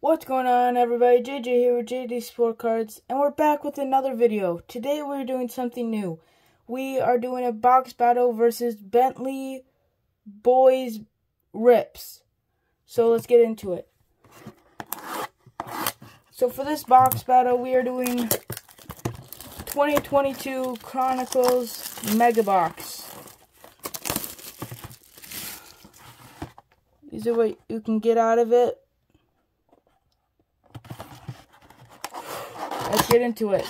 What's going on everybody, JJ here with JJ Sport Cards, and we're back with another video. Today we're doing something new. We are doing a box battle versus Bentley Boys Rips. So let's get into it. So for this box battle, we are doing 2022 Chronicles Mega Box. These are what you can get out of it. Let's get into it.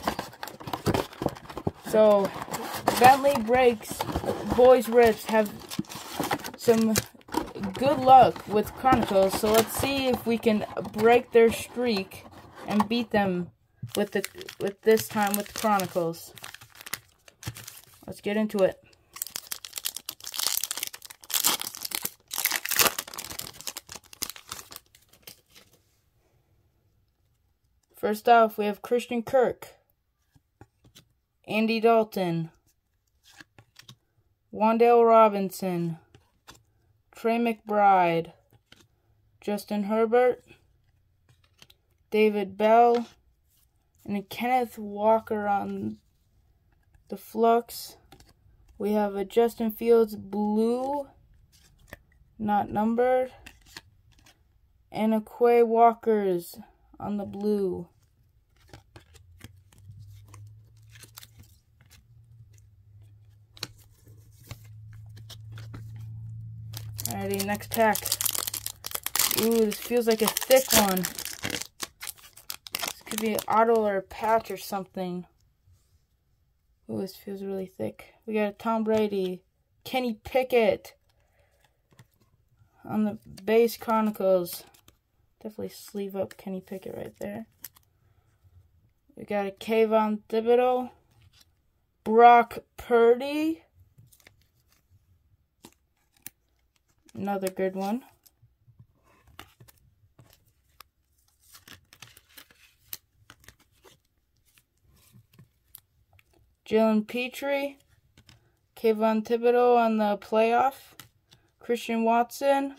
So, Bentley breaks, boys rips have some good luck with Chronicles. So let's see if we can break their streak and beat them with the with this time with Chronicles. Let's get into it. First off, we have Christian Kirk, Andy Dalton, Wan'Dale Robinson, Trey McBride, Justin Herbert, David Bell, and Kenneth Walker on the flux. We have a Justin Fields blue, not numbered, and a Quay Walker's on the blue. Alrighty, next pack. Ooh, this feels like a thick one. This could be an auto or a patch or something. Ooh, this feels really thick. We got a Tom Brady. Kenny Pickett. On the base Chronicles. Definitely sleeve up Kenny Pickett right there. We got a Kayvon Thibodeaux. Brock Purdy. Another good one. Jalen Pitre. Kayvon Thibodeaux on the playoff. Christian Watson.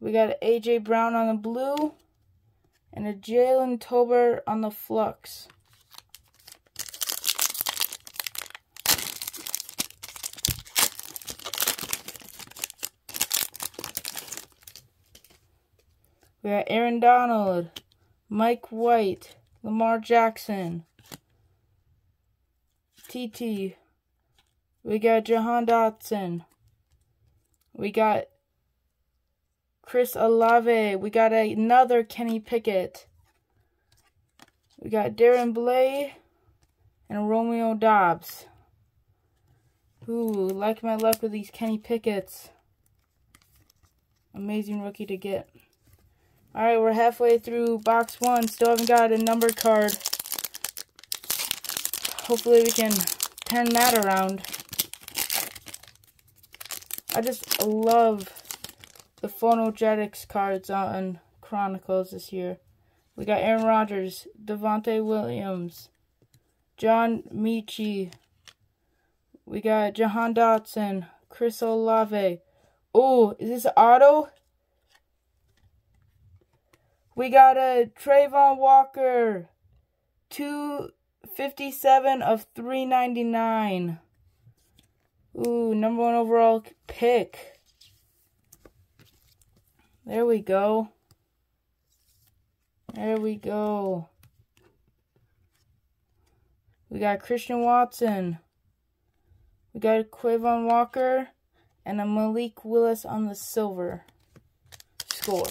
We got A.J. Brown on the blue and a Jalen Tolbert on the flux. We got Aaron Donald, Mike White, Lamar Jackson, TT. We got Jahan Dotson. We got Chris Olave. We got another Kenny Pickett. We got Darren Blay and Romeo Doubs. Ooh, like my luck with these Kenny Picketts. Amazing rookie to get. Alright, we're halfway through box one. Still haven't got a number card. Hopefully we can turn that around. I just love the Phonogetics cards on Chronicles this year. We got Aaron Rodgers, Devontae Williams, John Metchie. We got Jahan Dotson, Chris Olave. Oh, is this auto? We got a Travon Walker, 257 of 399. Ooh, number one overall pick. There we go. There we go. We got Christian Watson. We got Quavon Walker and a Malik Willis on the silver score.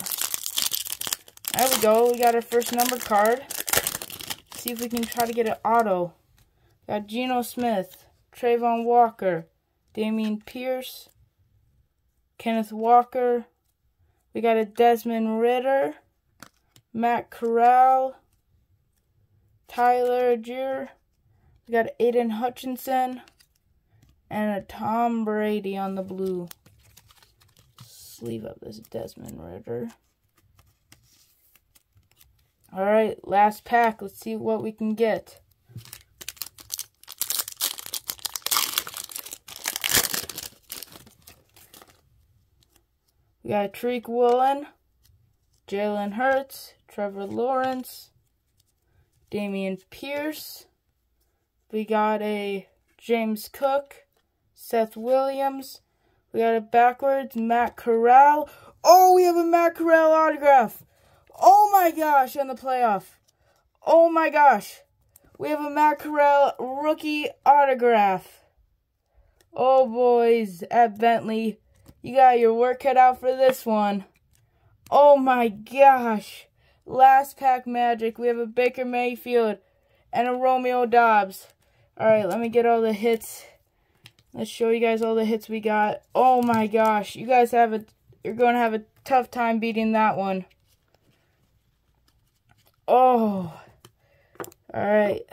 There we go. We got our first number card. Let's see if we can try to get an auto. Got Geno Smith, Travon Walker, Dameon Pierce, Kenneth Walker, we got a Desmond Ridder, Matt Corral, Tyler Allgeier. We got Aidan Hutchinson and a Tom Brady on the blue. Sleeve up this Desmond Ridder. Alright, last pack. Let's see what we can get. We got Tariq Woolen, Jalen Hurts, Trevor Lawrence, Dameon Pierce. We got a James Cook, Seth Williams. We got it backwards, Matt Corral. Oh, we have a Matt Corral autograph. Oh my gosh, on the playoff. Oh my gosh. We have a Matt Corral rookie autograph. Oh, boys, at Bentley, you got your work cut out for this one. Oh my gosh. Last pack magic. We have a Baker Mayfield and a Romeo Doubs. Alright, let me get all the hits. Let's show you guys all the hits we got. Oh my gosh. You guys have a you're going to have a tough time beating that one. Oh. Alright.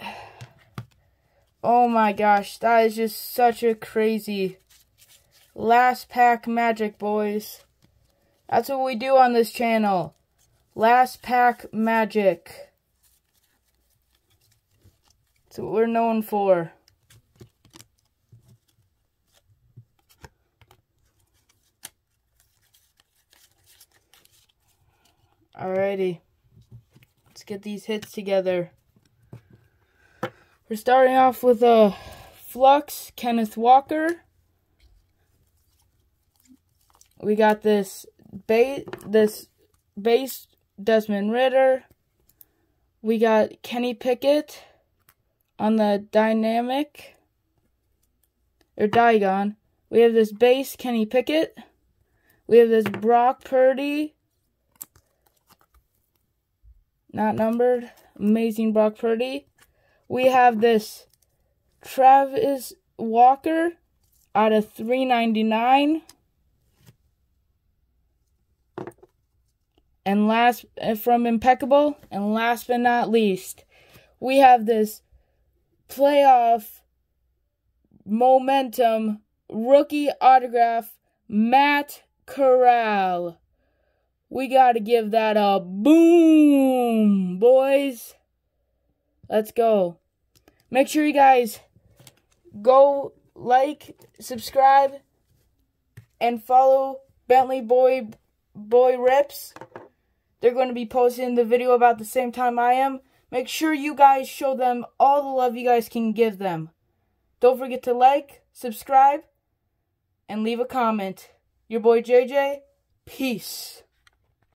Oh my gosh. That is just such a crazy last pack magic, boys. That's what we do on this channel. Last pack magic. That's what we're known for. Alrighty. Let's get these hits together. We're starting off with a Flux Kenneth Walker. We got this base this base Desmond Ridder. We got Kenny Pickett on the dynamic or Digon. We have this base Kenny Pickett. We have this Brock Purdy. Not numbered. Amazing Brock Purdy. We have this Travis Walker out of 399. And last uh, from Impeccable, and last but not least, we have this playoff momentum rookie autograph, Matt Corral. We got to give that a boom, boys. Let's go. Make sure you guys go like, subscribe, and follow Bentley Boy Boy Rips. They're going to be posting the video about the same time I am. Make sure you guys show them all the love you guys can give them. Don't forget to like, subscribe, and leave a comment. Your boy JJ, peace.